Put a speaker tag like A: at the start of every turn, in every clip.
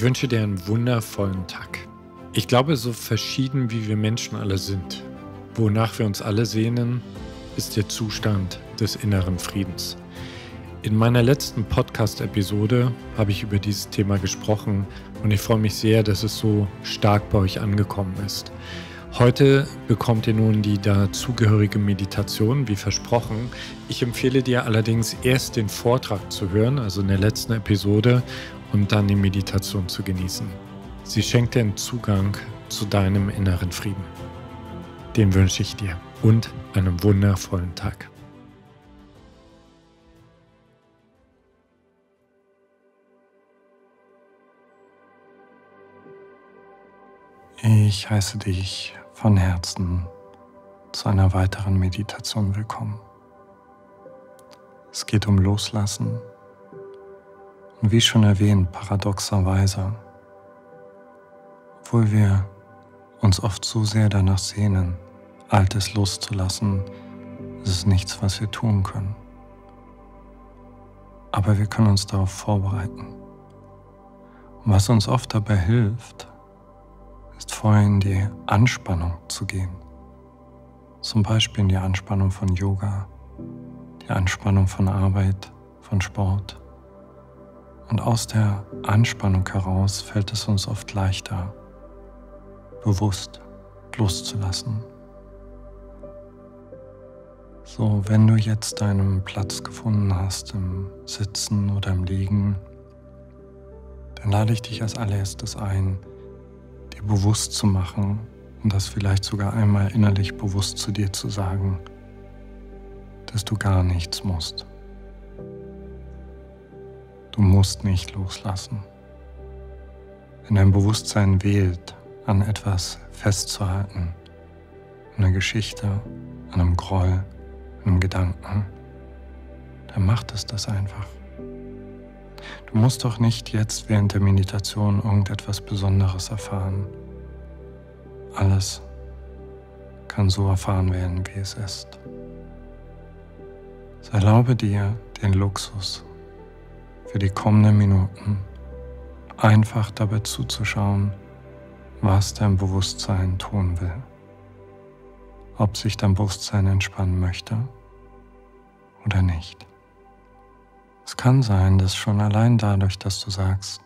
A: Ich wünsche dir einen wundervollen Tag. Ich glaube, so verschieden wie wir Menschen alle sind, wonach wir uns alle sehnen, ist der Zustand des inneren Friedens. In meiner letzten Podcast-Episode habe ich über dieses Thema gesprochen und ich freue mich sehr, dass es so stark bei euch angekommen ist. Heute bekommt ihr nun die dazugehörige Meditation, wie versprochen. Ich empfehle dir allerdings erst den Vortrag zu hören, also in der letzten Episode, und dann die Meditation zu genießen. Sie schenkt dir einen Zugang zu deinem inneren Frieden. Den wünsche ich dir und einen wundervollen Tag.
B: Ich heiße dich von Herzen zu einer weiteren Meditation willkommen. Es geht um Loslassen und wie schon erwähnt, paradoxerweise, obwohl wir uns oft so sehr danach sehnen, Altes loszulassen, ist es nichts, was wir tun können. Aber wir können uns darauf vorbereiten. Und was uns oft dabei hilft, ist vorher in die Anspannung zu gehen. Zum Beispiel in die Anspannung von Yoga, die Anspannung von Arbeit, von Sport. Und aus der Anspannung heraus fällt es uns oft leichter, bewusst loszulassen. So, wenn du jetzt deinen Platz gefunden hast im Sitzen oder im Liegen, dann lade ich dich als allererstes ein, dir bewusst zu machen und das vielleicht sogar einmal innerlich bewusst zu dir zu sagen, dass du gar nichts musst. Du musst nicht loslassen. Wenn dein Bewusstsein wählt, an etwas festzuhalten, an einer Geschichte, an einem Groll, an einem Gedanken, dann macht es das einfach. Du musst doch nicht jetzt während der Meditation irgendetwas Besonderes erfahren. Alles kann so erfahren werden, wie es ist. So erlaube dir den Luxus, für die kommenden Minuten einfach dabei zuzuschauen, was dein Bewusstsein tun will. Ob sich dein Bewusstsein entspannen möchte oder nicht. Es kann sein, dass schon allein dadurch, dass du sagst,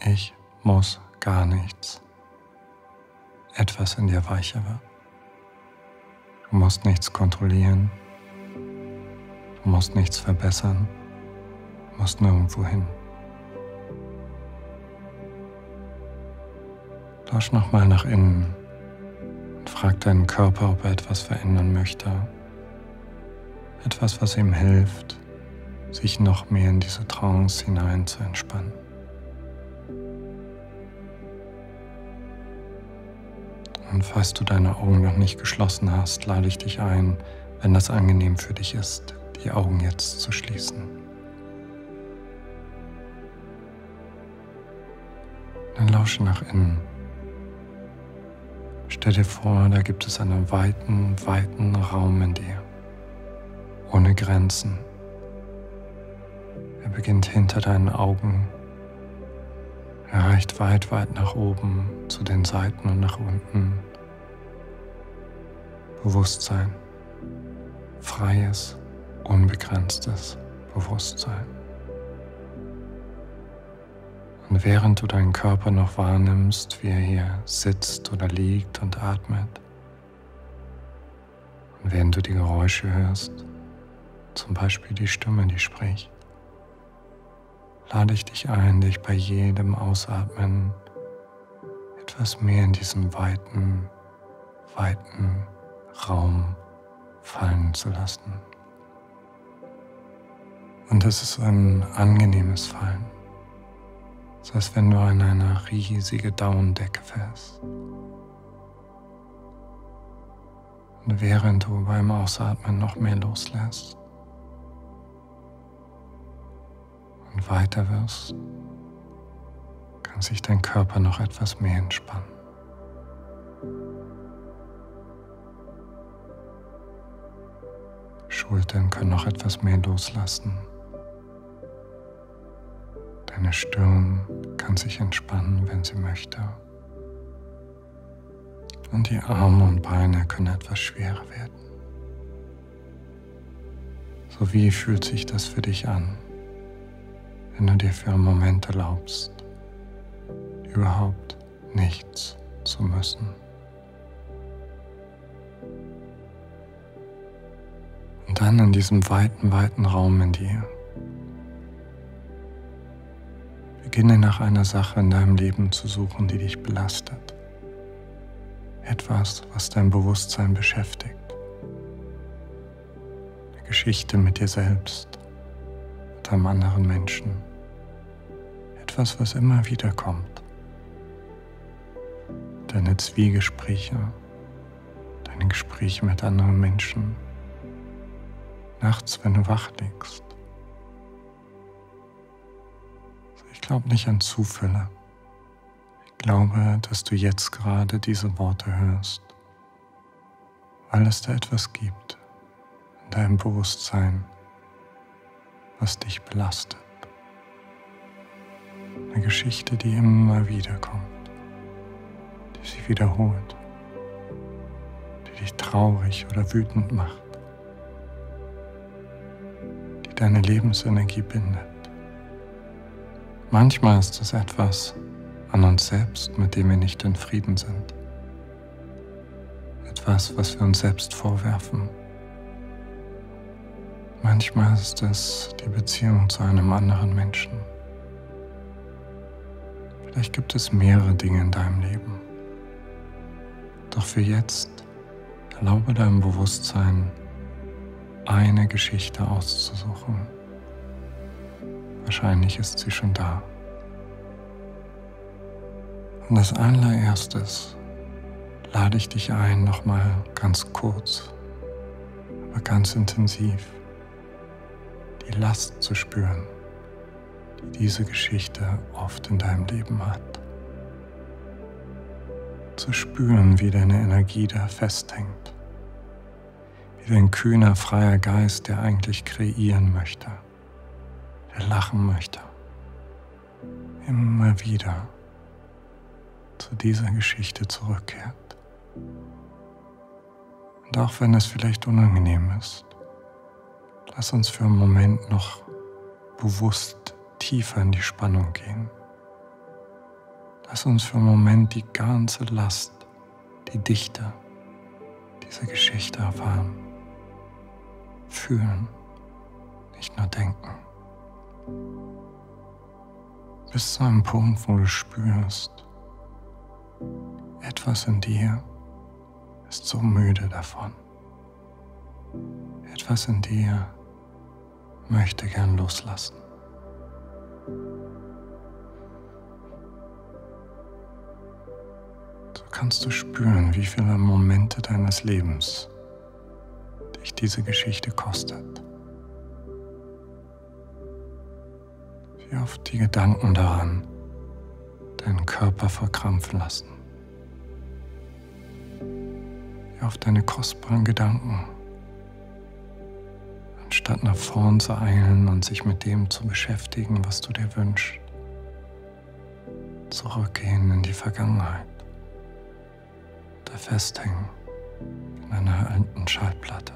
B: ich muss gar nichts, etwas in dir weicher wird. Du musst nichts kontrollieren, du musst nichts verbessern musst nirgendwo hin. Lausch nochmal nach innen und frag deinen Körper, ob er etwas verändern möchte. Etwas, was ihm hilft, sich noch mehr in diese Trance hinein zu entspannen. Und falls du deine Augen noch nicht geschlossen hast, lade ich dich ein, wenn das angenehm für dich ist, die Augen jetzt zu schließen. Dann lausche nach innen. Stell dir vor, da gibt es einen weiten, weiten Raum in dir, ohne Grenzen. Er beginnt hinter deinen Augen, er reicht weit, weit nach oben, zu den Seiten und nach unten. Bewusstsein, freies, unbegrenztes Bewusstsein. Und während du deinen Körper noch wahrnimmst, wie er hier sitzt oder liegt und atmet, und während du die Geräusche hörst, zum Beispiel die Stimme, die spricht, lade ich dich ein, dich bei jedem Ausatmen etwas mehr in diesen weiten, weiten Raum fallen zu lassen. Und es ist ein angenehmes Fallen. So als wenn du an eine riesige Daunendecke fährst. Und während du beim Ausatmen noch mehr loslässt und weiter wirst, kann sich dein Körper noch etwas mehr entspannen. Schultern können noch etwas mehr loslassen. Deine Stirn kann sich entspannen, wenn sie möchte. Und die Arme und Beine können etwas schwerer werden. So wie fühlt sich das für dich an, wenn du dir für einen Moment erlaubst, überhaupt nichts zu müssen. Und dann in diesem weiten, weiten Raum in dir. Beginne nach einer Sache in deinem Leben zu suchen, die dich belastet. Etwas, was dein Bewusstsein beschäftigt. Eine Geschichte mit dir selbst, mit einem anderen Menschen. Etwas, was immer wieder kommt. Deine Zwiegespräche, deine Gespräche mit anderen Menschen nachts, wenn du wach liegst. Ich glaube nicht an Zufälle. Ich glaube, dass du jetzt gerade diese Worte hörst, weil es da etwas gibt in deinem Bewusstsein, was dich belastet. Eine Geschichte, die immer wieder kommt, die sich wiederholt, die dich traurig oder wütend macht deine Lebensenergie bindet. Manchmal ist es etwas an uns selbst, mit dem wir nicht in Frieden sind. Etwas, was wir uns selbst vorwerfen. Manchmal ist es die Beziehung zu einem anderen Menschen. Vielleicht gibt es mehrere Dinge in deinem Leben. Doch für jetzt erlaube deinem Bewusstsein, eine Geschichte auszusuchen. Wahrscheinlich ist sie schon da. Und als allererstes lade ich dich ein, nochmal ganz kurz, aber ganz intensiv die Last zu spüren, die diese Geschichte oft in deinem Leben hat. Zu spüren, wie deine Energie da festhängt wie ein kühner, freier Geist, der eigentlich kreieren möchte, der lachen möchte. Immer wieder zu dieser Geschichte zurückkehrt. Und auch wenn es vielleicht unangenehm ist, lass uns für einen Moment noch bewusst tiefer in die Spannung gehen. Lass uns für einen Moment die ganze Last, die Dichte dieser Geschichte erfahren fühlen, nicht nur denken. Bis zu einem Punkt, wo du spürst, etwas in dir ist so müde davon. Etwas in dir möchte gern loslassen. So kannst du spüren, wie viele Momente deines Lebens dich diese Geschichte kostet. Wie oft die Gedanken daran deinen Körper verkrampfen lassen. Wie oft deine kostbaren Gedanken, anstatt nach vorn zu eilen und sich mit dem zu beschäftigen, was du dir wünschst, zurückgehen in die Vergangenheit, da festhängen in einer alten Schallplatte.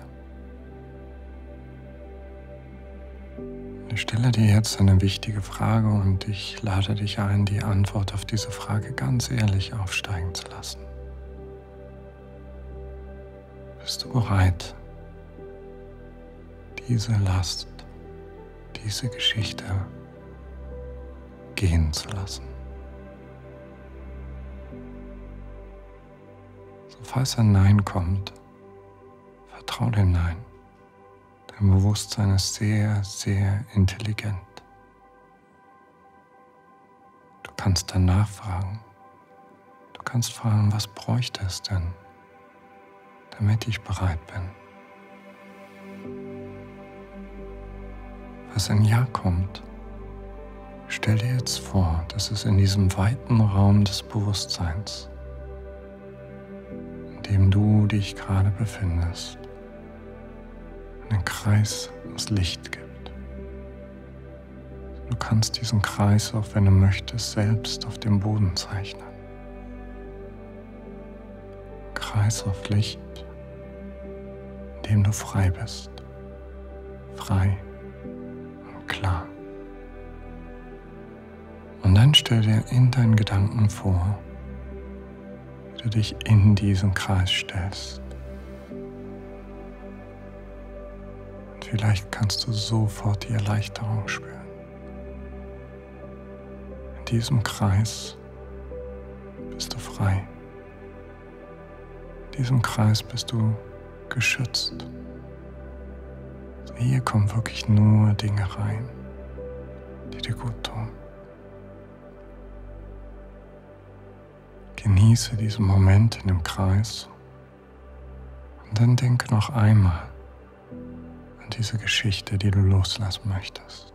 B: Ich stelle dir jetzt eine wichtige Frage und ich lade dich ein, die Antwort auf diese Frage ganz ehrlich aufsteigen zu lassen. Bist du bereit, diese Last, diese Geschichte gehen zu lassen? So falls ein Nein kommt, vertrau dem Nein. Dein Bewusstsein ist sehr, sehr intelligent. Du kannst dann nachfragen. Du kannst fragen, was bräuchte es denn, damit ich bereit bin. Was ein Ja kommt, stell dir jetzt vor, dass es in diesem weiten Raum des Bewusstseins, in dem du dich gerade befindest, einen Kreis aus Licht gibt. Du kannst diesen Kreis auch, wenn du möchtest, selbst auf dem Boden zeichnen. Kreis auf Licht, in dem du frei bist. Frei und klar. Und dann stell dir in deinen Gedanken vor, wie du dich in diesen Kreis stellst. Vielleicht kannst du sofort die Erleichterung spüren. In diesem Kreis bist du frei. In diesem Kreis bist du geschützt. Hier kommen wirklich nur Dinge rein, die dir gut tun. Genieße diesen Moment in dem Kreis und dann denke noch einmal diese Geschichte, die du loslassen möchtest.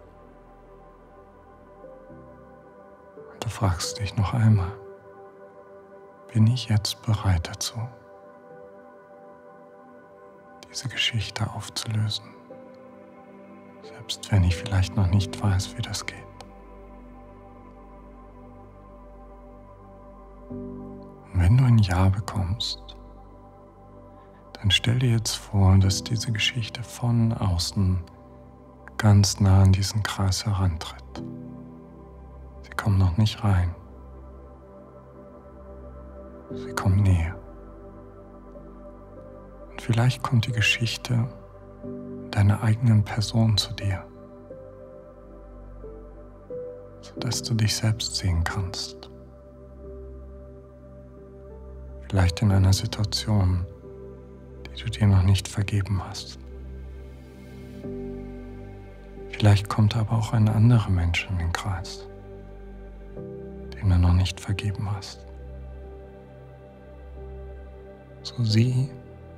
B: Und du fragst dich noch einmal, bin ich jetzt bereit dazu, diese Geschichte aufzulösen, selbst wenn ich vielleicht noch nicht weiß, wie das geht. wenn du ein Ja bekommst, dann stell dir jetzt vor, dass diese Geschichte von außen ganz nah an diesen Kreis herantritt. Sie kommt noch nicht rein. Sie kommt näher. Und vielleicht kommt die Geschichte deiner eigenen Person zu dir, sodass du dich selbst sehen kannst vielleicht in einer Situation, du dir noch nicht vergeben hast. Vielleicht kommt aber auch ein anderer Mensch in den Kreis, den du noch nicht vergeben hast. So sieh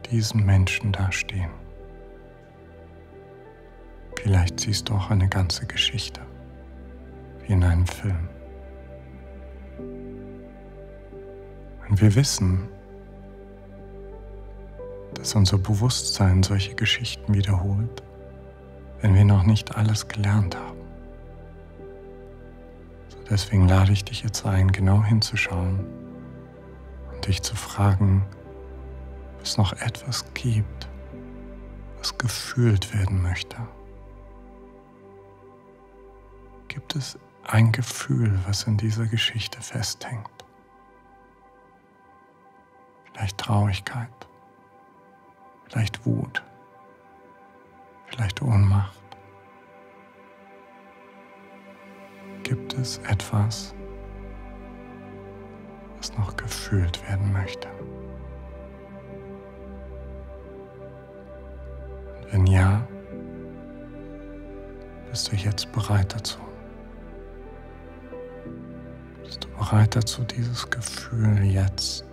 B: diesen Menschen da stehen. Vielleicht siehst du auch eine ganze Geschichte, wie in einem Film. Und wir wissen, dass unser Bewusstsein solche Geschichten wiederholt, wenn wir noch nicht alles gelernt haben. So deswegen lade ich dich jetzt ein, genau hinzuschauen und dich zu fragen, ob es noch etwas gibt, was gefühlt werden möchte. Gibt es ein Gefühl, was in dieser Geschichte festhängt? vielleicht Traurigkeit, vielleicht Wut, vielleicht Ohnmacht. Gibt es etwas, was noch gefühlt werden möchte? Wenn ja, bist du jetzt bereit dazu? Bist du bereit dazu, dieses Gefühl jetzt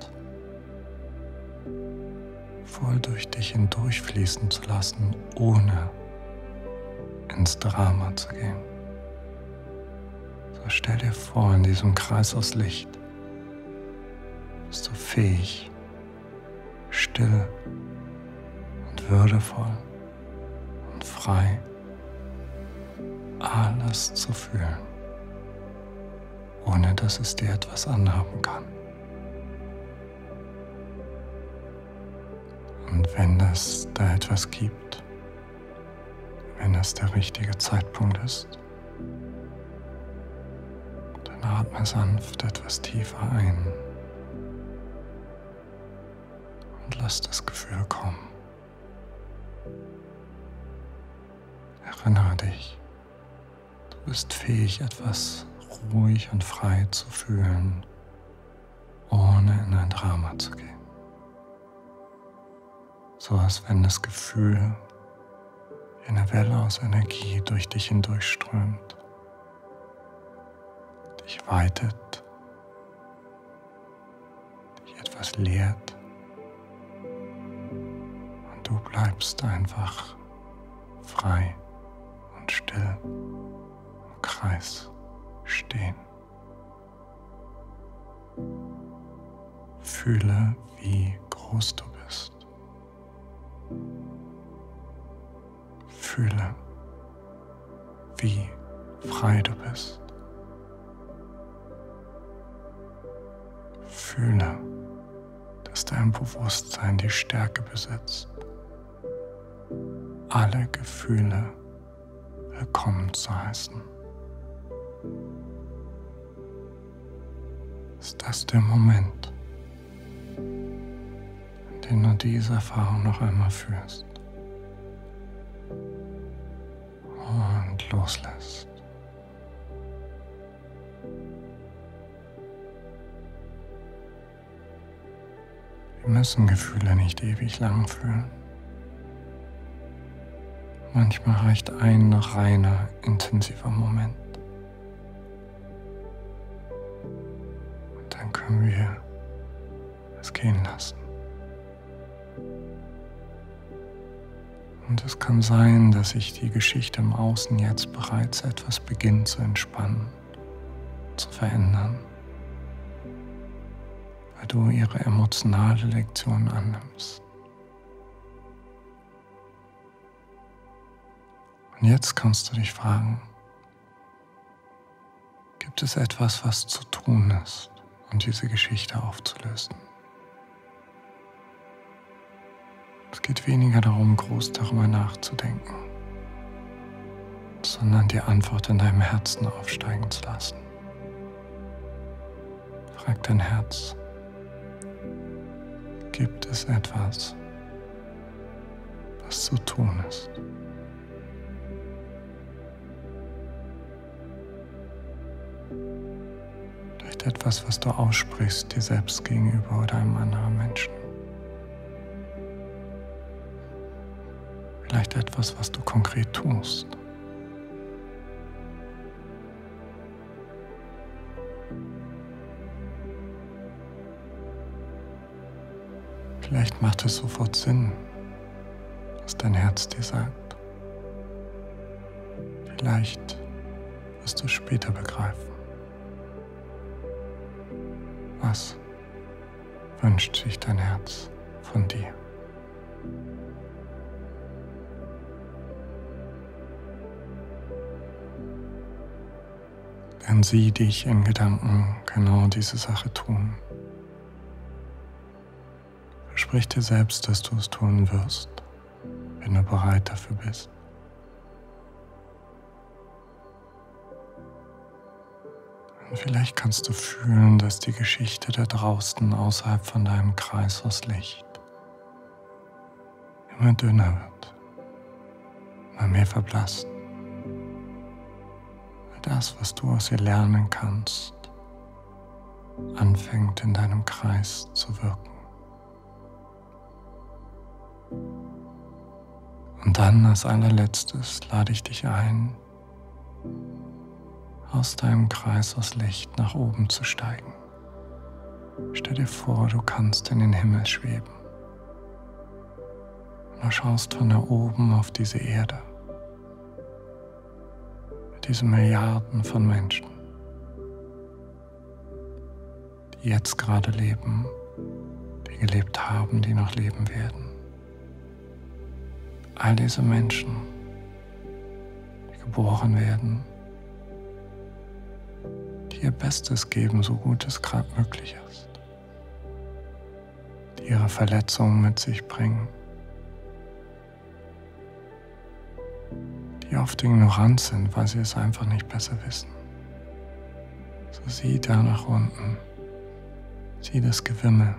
B: voll durch dich hindurchfließen zu lassen, ohne ins Drama zu gehen. So stell dir vor, in diesem Kreis aus Licht bist du fähig, still und würdevoll und frei alles zu fühlen, ohne dass es dir etwas anhaben kann. Es da etwas gibt, wenn es der richtige Zeitpunkt ist, dann atme sanft etwas tiefer ein und lass das Gefühl kommen. Erinnere dich, du bist fähig, etwas ruhig und frei zu fühlen, ohne in ein Drama zu gehen so als wenn das Gefühl wie eine Welle aus Energie durch dich hindurchströmt, dich weitet, dich etwas lehrt und du bleibst einfach frei und still im Kreis stehen. Fühle, wie groß du bist. Fühle, wie frei du bist. Fühle, dass dein Bewusstsein die Stärke besitzt, alle Gefühle willkommen zu heißen. Ist das der Moment, in dem du diese Erfahrung noch einmal führst und loslässt? Wir müssen Gefühle nicht ewig lang fühlen. Manchmal reicht ein reiner, intensiver Moment. Und dann können wir es gehen lassen. Es kann sein, dass sich die Geschichte im Außen jetzt bereits etwas beginnt zu entspannen, zu verändern weil du ihre emotionale Lektion annimmst. Und jetzt kannst du dich fragen, gibt es etwas, was zu tun ist, um diese Geschichte aufzulösen? Geht weniger darum, groß darüber nachzudenken, sondern die Antwort in deinem Herzen aufsteigen zu lassen. Frag dein Herz, gibt es etwas, was zu tun ist. Vielleicht etwas, was du aussprichst dir selbst gegenüber oder einem anderen Menschen. Vielleicht etwas, was du konkret tust. Vielleicht macht es sofort Sinn, was dein Herz dir sagt. Vielleicht wirst du später begreifen. Was wünscht sich dein Herz von dir? Denn sie dich in Gedanken genau diese Sache tun. Versprich dir selbst, dass du es tun wirst, wenn du bereit dafür bist. Und vielleicht kannst du fühlen, dass die Geschichte da draußen außerhalb von deinem Kreis aus Licht immer dünner wird, immer mehr verblasst. Das, was du aus ihr lernen kannst, anfängt in deinem Kreis zu wirken. Und dann als allerletztes lade ich dich ein, aus deinem Kreis aus Licht nach oben zu steigen. Stell dir vor, du kannst in den Himmel schweben. Und du schaust von da oben auf diese Erde, mit diesen Milliarden von Menschen, die jetzt gerade leben, die gelebt haben, die noch leben werden. All diese Menschen, die geboren werden, die ihr Bestes geben, so gut es gerade möglich ist, die ihre Verletzungen mit sich bringen, die oft ignorant sind, weil sie es einfach nicht besser wissen. So sieh da nach unten, sieh das Gewimmel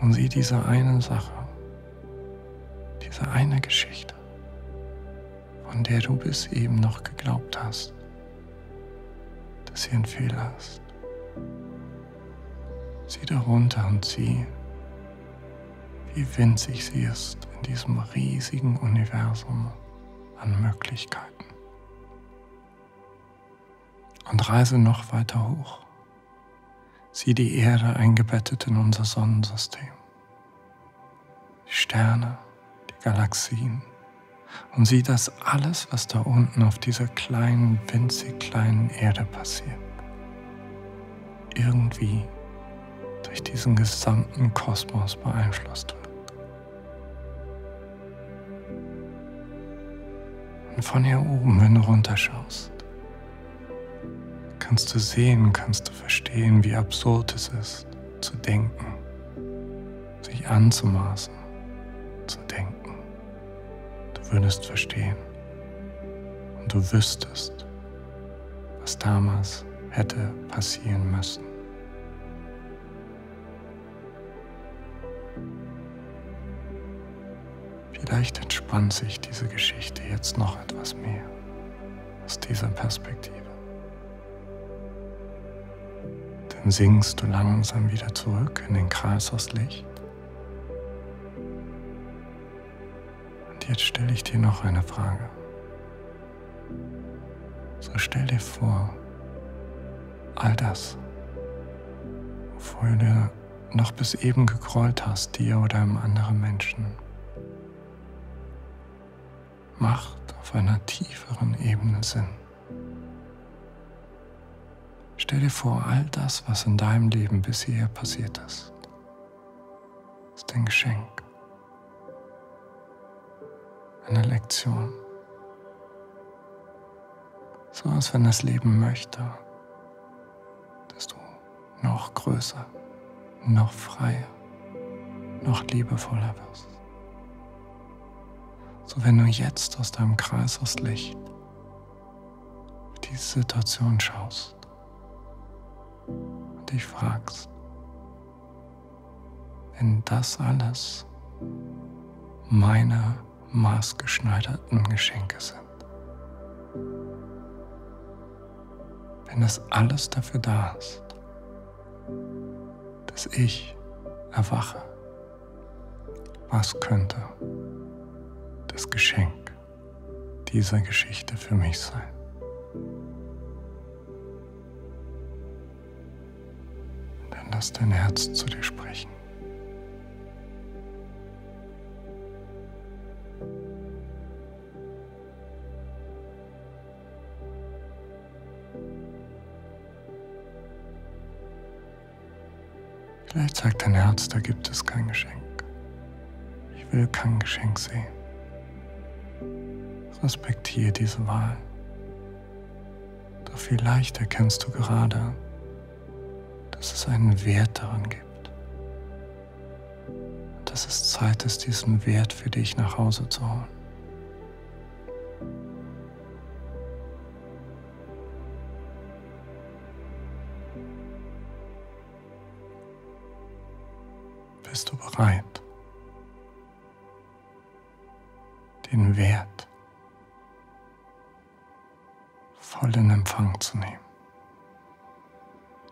B: und sieh diese eine Sache diese eine Geschichte, von der du bis eben noch geglaubt hast, dass sie ein Fehler ist. Sieh darunter und sieh, wie winzig sie ist in diesem riesigen Universum an Möglichkeiten. Und reise noch weiter hoch. Sieh die Erde eingebettet in unser Sonnensystem. Die Sterne, Galaxien und sieh das alles, was da unten auf dieser kleinen, winzig kleinen Erde passiert, irgendwie durch diesen gesamten Kosmos beeinflusst wird. Und von hier oben, wenn du runterschaust, kannst du sehen, kannst du verstehen, wie absurd es ist, zu denken, sich anzumaßen, zu denken. Du würdest verstehen und du wüsstest, was damals hätte passieren müssen. Vielleicht entspannt sich diese Geschichte jetzt noch etwas mehr aus dieser Perspektive. Dann sinkst du langsam wieder zurück in den Kreis aus Licht. Und jetzt stelle ich dir noch eine Frage. So stell dir vor, all das, wovor du noch bis eben gegrollt hast, dir oder einem anderen Menschen, macht auf einer tieferen Ebene Sinn. Stell dir vor, all das, was in deinem Leben bisher passiert ist, ist ein Geschenk, eine Lektion. So als wenn das Leben möchte, dass du noch größer, noch freier, noch liebevoller wirst. So wenn du jetzt aus deinem Kreis aus Licht auf diese Situation schaust und dich fragst, wenn das alles meine maßgeschneiderten Geschenke sind, wenn das alles dafür da ist, dass ich erwache, was könnte das Geschenk dieser Geschichte für mich sein. Dann lass dein Herz zu dir sprechen. Vielleicht sagt dein Herz, da gibt es kein Geschenk. Ich will kein Geschenk sehen. Respektiere diese Wahl. Doch vielleicht erkennst du gerade, dass es einen Wert daran gibt. Und dass es Zeit ist, diesen Wert für dich nach Hause zu holen. In Empfang zu nehmen.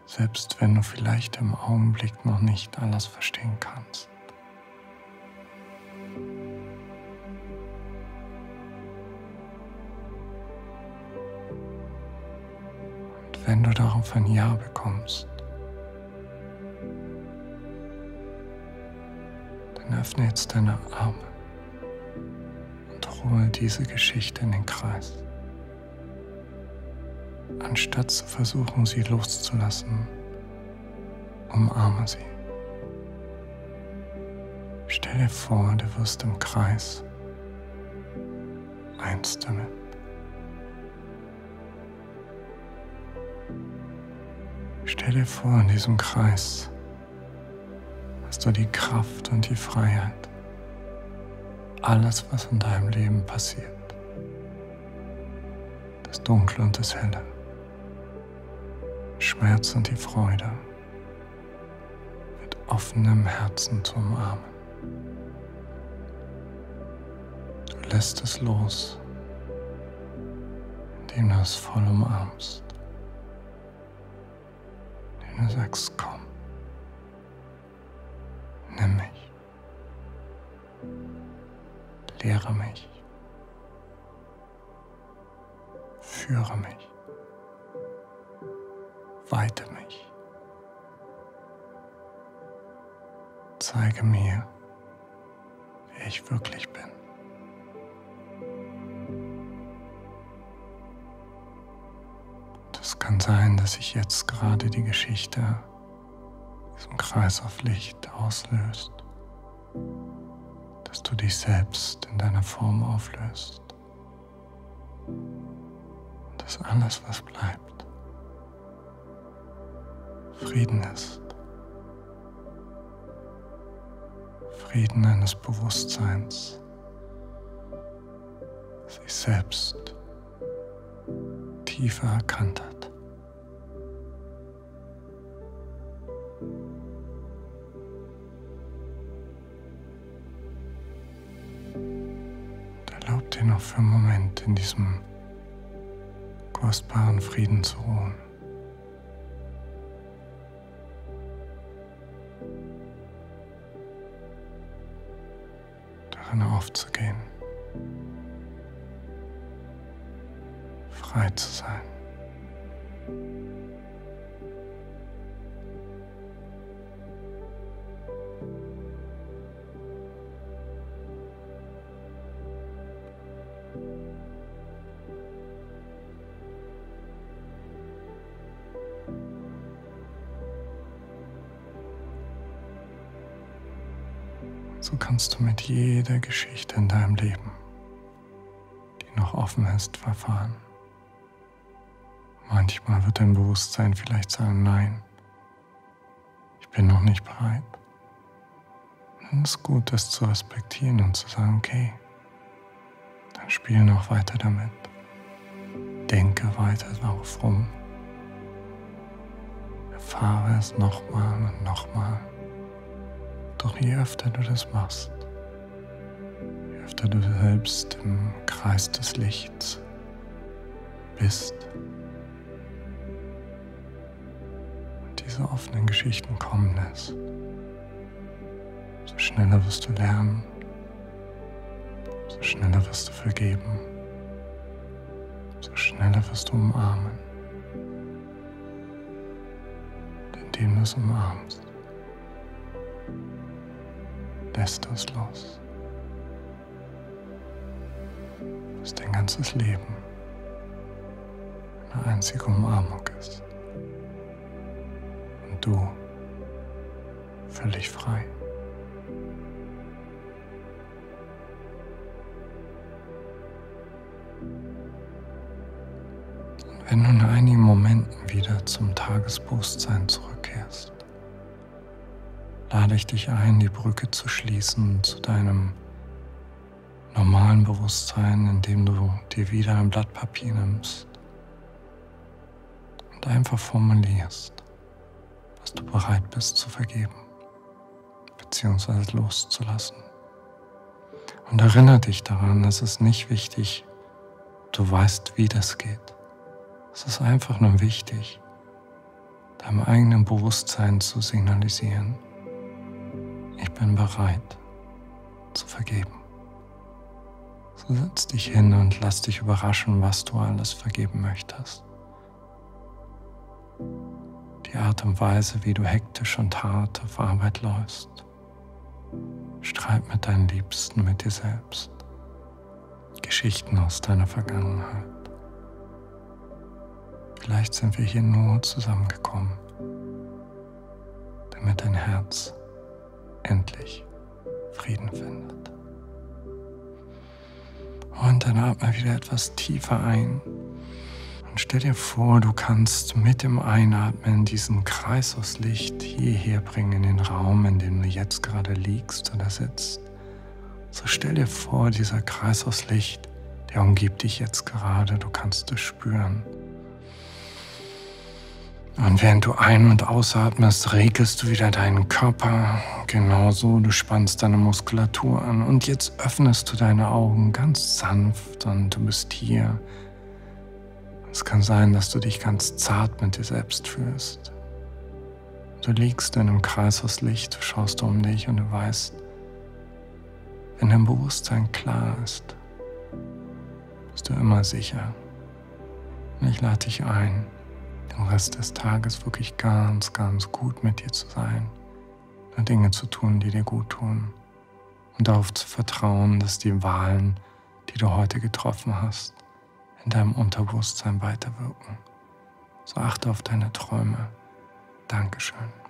B: Selbst wenn du vielleicht im Augenblick noch nicht alles verstehen kannst. Und wenn du darauf ein Ja bekommst, dann öffne jetzt deine Arme und hole diese Geschichte in den Kreis anstatt zu versuchen, sie loszulassen, umarme sie. Stell dir vor, du wirst im Kreis eins damit. Stell dir vor, in diesem Kreis hast du die Kraft und die Freiheit, alles, was in deinem Leben passiert, das Dunkle und das Helle, Schmerz und die Freude mit offenem Herzen zu umarmen. Du lässt es los, indem du es voll umarmst, indem du sagst, komm, nimm mich, lehre mich, führe mich weite mich. Zeige mir, wer ich wirklich bin. Es kann sein, dass sich jetzt gerade die Geschichte diesen Kreis auf Licht auslöst, dass du dich selbst in deiner Form auflöst. Und dass alles, was bleibt, Frieden ist. Frieden eines Bewusstseins, sich selbst tiefer erkannt hat. Erlaubt dir noch für einen Moment in diesem kostbaren Frieden zu ruhen. Darin aufzugehen. Frei zu sein. Kannst du mit jeder Geschichte in deinem Leben, die noch offen ist, verfahren. Manchmal wird dein Bewusstsein vielleicht sagen, nein, ich bin noch nicht bereit. Dann ist gut, das zu respektieren und zu sagen, okay, dann spiel noch weiter damit. Denke weiter darauf rum. Erfahre es nochmal und nochmal. Doch je öfter du das machst, je öfter du selbst im Kreis des Lichts bist und diese offenen Geschichten kommen lässt, so schneller wirst du lernen, so schneller wirst du vergeben, so schneller wirst du umarmen. Indem du es umarmst, lässt du es los. Dass dein ganzes Leben eine einzige Umarmung ist. Und du völlig frei. Und wenn du in einigen Momenten wieder zum Tagesbewusstsein zurückkehrst, lade ich dich ein, die Brücke zu schließen zu deinem normalen Bewusstsein, indem du dir wieder ein Blatt Papier nimmst und einfach formulierst, was du bereit bist zu vergeben bzw. loszulassen. Und erinnere dich daran, es ist nicht wichtig, du weißt, wie das geht. Es ist einfach nur wichtig, deinem eigenen Bewusstsein zu signalisieren, ich bin bereit zu vergeben. So setz dich hin und lass dich überraschen, was du alles vergeben möchtest. Die Art und Weise, wie du hektisch und hart auf Arbeit läufst. Streit mit deinen Liebsten, mit dir selbst. Geschichten aus deiner Vergangenheit. Vielleicht sind wir hier nur zusammengekommen, damit dein Herz endlich Frieden findet. Und dann atme wieder etwas tiefer ein und stell dir vor, du kannst mit dem Einatmen diesen Kreis aus Licht hierher bringen in den Raum, in dem du jetzt gerade liegst oder sitzt. So stell dir vor, dieser Kreis aus Licht, der umgibt dich jetzt gerade, du kannst es spüren. Und während du ein- und ausatmest, regelst du wieder deinen Körper. Genauso, du spannst deine Muskulatur an. Und jetzt öffnest du deine Augen ganz sanft und du bist hier. Es kann sein, dass du dich ganz zart mit dir selbst fühlst. Du liegst in einem Kreis aus Licht, du schaust um dich und du weißt, wenn dein Bewusstsein klar ist, bist du immer sicher. Und ich lade dich ein, den Rest des Tages wirklich ganz, ganz gut mit dir zu sein, Dinge zu tun, die dir gut tun und darauf zu vertrauen, dass die Wahlen, die du heute getroffen hast, in deinem Unterbewusstsein weiterwirken. So achte auf deine Träume. Dankeschön.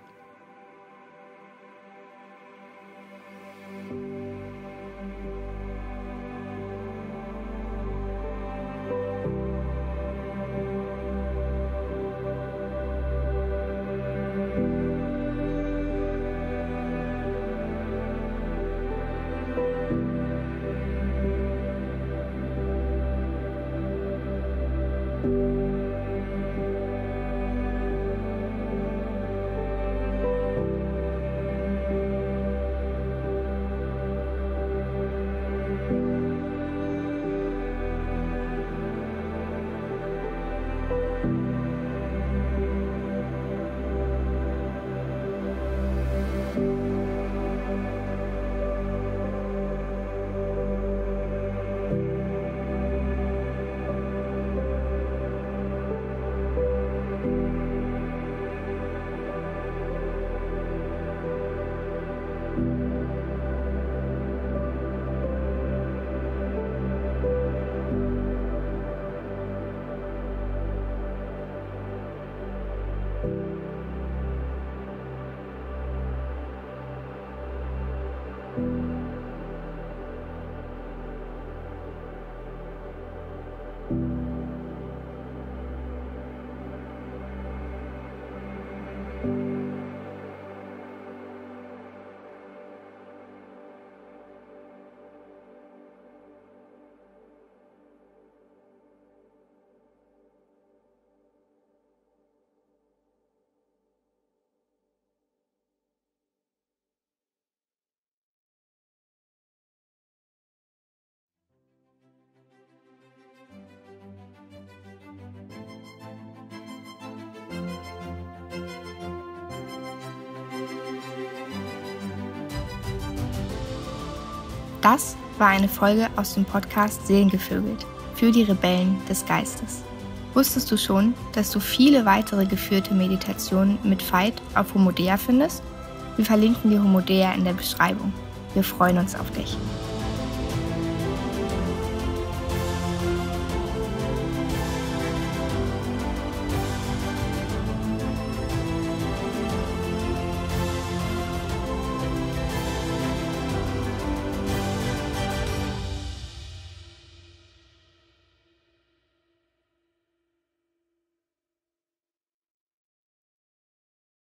C: Das war eine Folge aus dem Podcast Seelengevögelt für die Rebellen des Geistes. Wusstest du schon, dass du viele weitere geführte Meditationen mit Veit auf Homodea findest? Wir verlinken dir Homodea in der Beschreibung. Wir freuen uns auf dich.